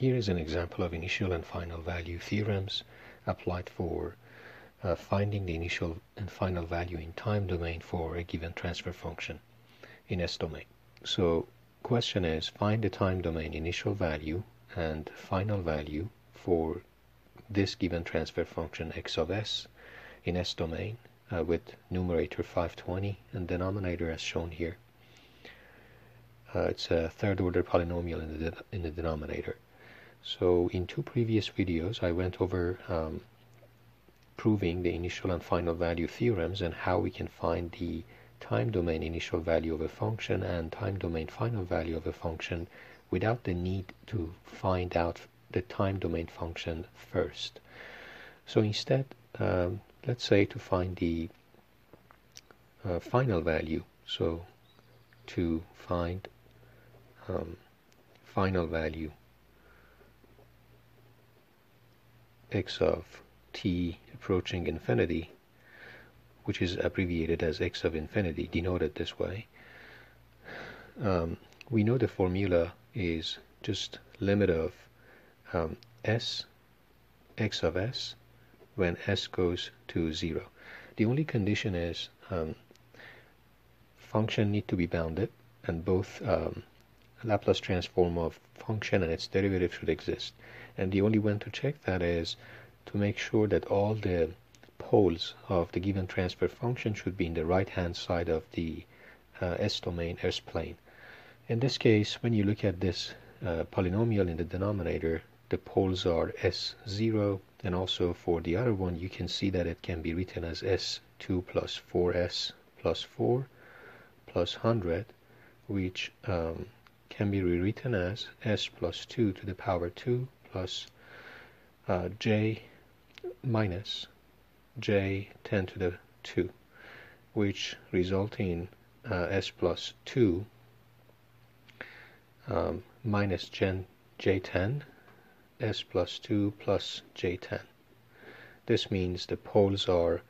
Here is an example of initial and final value theorems applied for uh, finding the initial and final value in time domain for a given transfer function in S domain. So question is find the time domain initial value and final value for this given transfer function x of s in S domain uh, with numerator 520 and denominator as shown here. Uh, it's a third order polynomial in the, in the denominator. So in two previous videos I went over um, proving the initial and final value theorems and how we can find the time domain initial value of a function and time domain final value of a function without the need to find out the time domain function first. So instead, um, let's say to find the uh, final value, so to find um, final value x of t approaching infinity, which is abbreviated as x of infinity, denoted this way, um, we know the formula is just limit of um, s x of s when s goes to 0. The only condition is um, function need to be bounded and both um, Laplace transform of function and its derivative should exist. And the only way to check that is to make sure that all the poles of the given transfer function should be in the right hand side of the uh, S domain S plane. In this case, when you look at this uh, polynomial in the denominator, the poles are S0 and also for the other one you can see that it can be written as S2 plus 4S plus 4 plus 100 which um, can be rewritten as s plus 2 to the power 2 plus uh, j minus j 10 to the 2 which result in uh, s plus 2 um, minus gen j10 s plus 2 plus j10 this means the poles are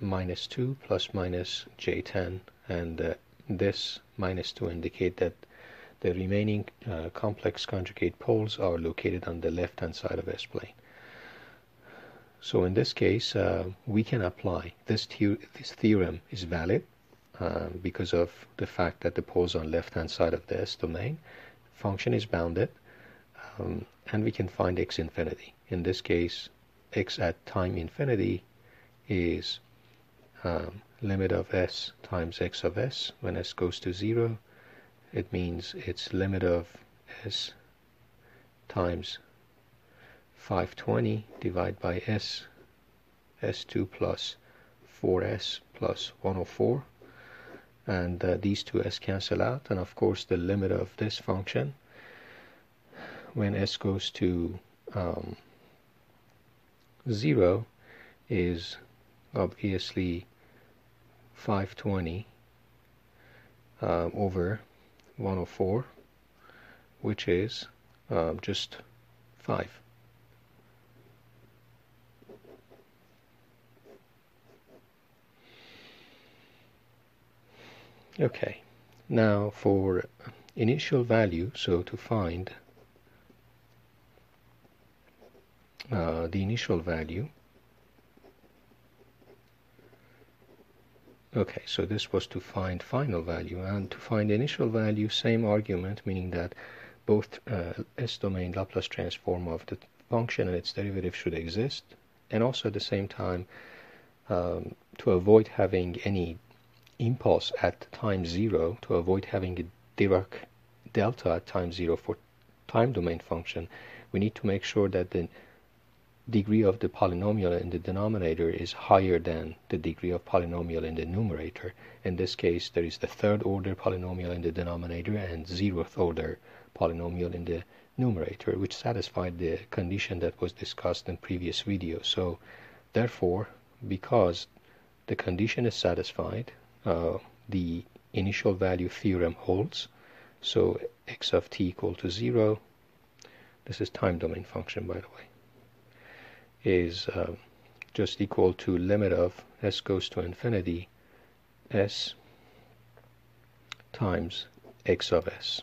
minus 2 plus minus j10 and uh, this minus 2 indicate that the remaining uh, complex conjugate poles are located on the left hand side of S-plane. So in this case, uh, we can apply this, this theorem is valid uh, because of the fact that the poles on left hand side of the S domain function is bounded um, and we can find x infinity. In this case, x at time infinity is um, limit of s times x of s when s goes to 0 it means its limit of s times 520 divided by s s2 plus 4s plus 104 and uh, these two s cancel out. And of course the limit of this function when s goes to um, 0 is obviously 520 uh, over 104 which is uh, just 5 okay now for initial value so to find uh, the initial value Okay, so this was to find final value and to find initial value, same argument, meaning that both uh, S-domain Laplace transform of the function and its derivative should exist, and also at the same time um, to avoid having any impulse at time zero, to avoid having a Dirac delta at time zero for time domain function, we need to make sure that the degree of the polynomial in the denominator is higher than the degree of polynomial in the numerator. In this case, there is the third order polynomial in the denominator and zeroth order polynomial in the numerator, which satisfied the condition that was discussed in previous video. So, therefore, because the condition is satisfied, uh, the initial value theorem holds. So, x of t equal to 0. This is time domain function, by the way is uh, just equal to limit of s goes to infinity s times x of s.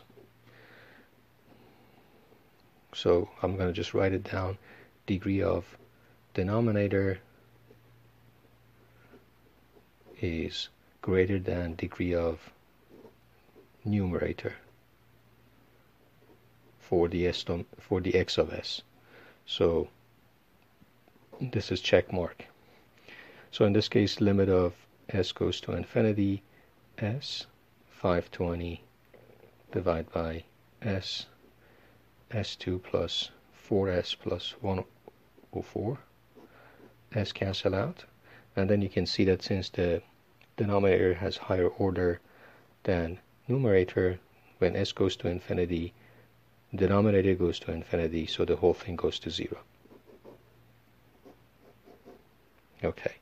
So I'm going to just write it down. Degree of denominator is greater than degree of numerator for the s for the x of s. So this is check mark. So in this case, limit of s goes to infinity, s 520 divided by s s2 plus 4s plus 104 s cancel out. And then you can see that since the denominator has higher order than numerator when s goes to infinity denominator goes to infinity so the whole thing goes to zero okay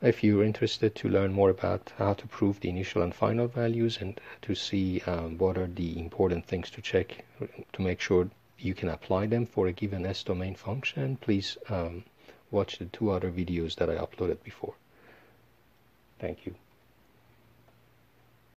if you're interested to learn more about how to prove the initial and final values and to see um, what are the important things to check to make sure you can apply them for a given S-domain function, please um, watch the two other videos that I uploaded before. Thank you.